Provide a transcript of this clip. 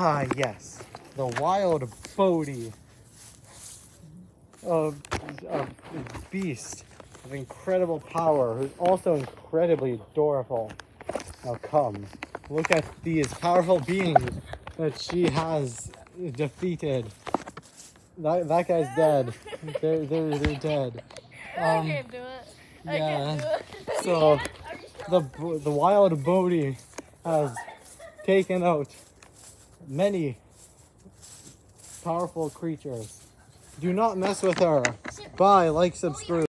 Ah, yes. The wild Bodie. A, a beast of incredible power who's also incredibly adorable. Now come, look at these powerful beings that she has defeated. That, that guy's dead. They're, they're, they're dead. I Um, can't do it. I yeah. can't do it. So the the wild Bodie has taken out many powerful creatures. Do not mess with her. Bye, like, subscribe.